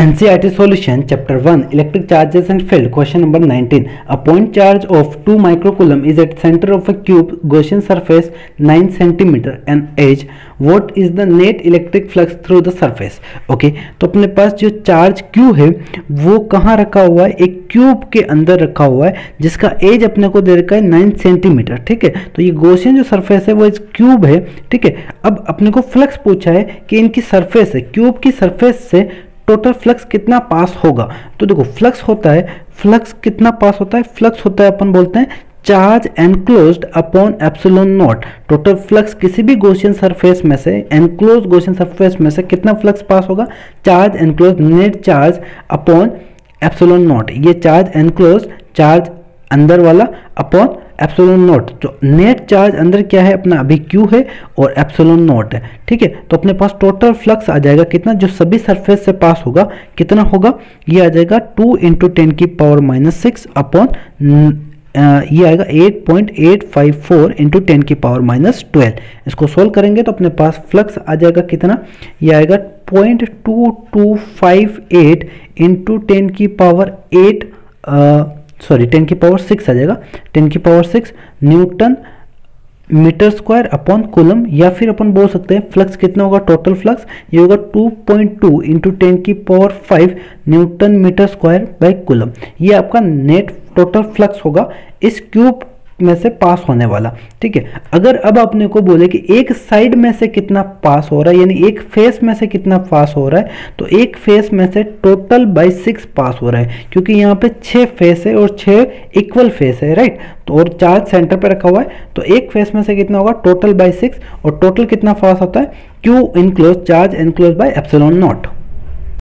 NCERT solution chapter one electric charges and field question number nineteen a point charge of two microcoulomb is at centre of a cube Gaussian surface nine centimetre and edge what is the net electric flux through the surface okay तो अपने पास जो charge Q है, वो कहाँ रखा हुआ है? एक क्यूब के अंदर रखा हुआ है, जिसका एज अपने को दे रखा है नाइन सेंटीमीटर ठीक है? तो ये गोशन जो सर्फेस है, वो इज़ क्यूब है, ठीक है? अब अपने को फ्लक्स पूछा है कि इनकी सरफेस है क्यूब की सरफेस से टोटल फ्लक्स कितना पास होगा? तो देखो फ्लक्स होता है फ्लक्स कितना पास होता है? फ्लक्स होता है अपन बोलते हैं charge enclosed upon epsilon naught total flux किसी भी गोशियन सरफेस में से एनक्लोज गोशियन सरफेस में से कितना फ्लक्स पास होगा? Charge enclose net charge upon epsilon naught ये चार्ज एनक्लोज चार्ज अंदर वाला अपॉन एप्सोलोन नोट तो नेट चार्ज अंदर क्या है? अपना अभी क्यू है और एप्सोलोन नोट है। ठीक है? तो अपने पास टोटल फ्लक्स आ जाएगा। कितना? जो सभी सरफेस से पास होगा, कितना होगा? ये आ जाएगा टू इंटू टेन की पावर माइनस सिक्स अपॉन ये आएगा 8.854 point eight five four into ten की पावर माइनस ट्वेल्व इसको सोल्व करेंगे तो अपने पास फ्लक्स आ जाएगा कितना? ये आएगा point two two five eight into ten की पावर एट सॉरी टेन की पावर सिक्स आ जाएगा। टेन की power six newton metre square upon coulomb या फिर अपन बोल सकते हैं फ्लक्स कितना होगा? टोटल फ्लक्स ये होगा 2.2 पॉइंट टू इंटू टेन की power five newton metre square by coulomb ये आपका नेट टोटल फ्लक्स होगा। इस क्यूब में से पास होने वाला। ठीक है? अगर अब अपने को बोले कि एक साइड में से कितना पास हो रहा है, यानी एक फेस में से कितना पास हो रहा है तो एक फेस में से टोटल बाई सिक्स पास हो रहा है, क्योंकि यहाँ पे छः फेस है और छः इक्वल फेस है, राइट? तो और चार्ज सेंटर पे रखा हुआ है तो एक फेस में से कितना होगा? टोटल बाई सिक्स, और टोटल कितना पास होता है? Q enclose charge enclose by epsilon naught.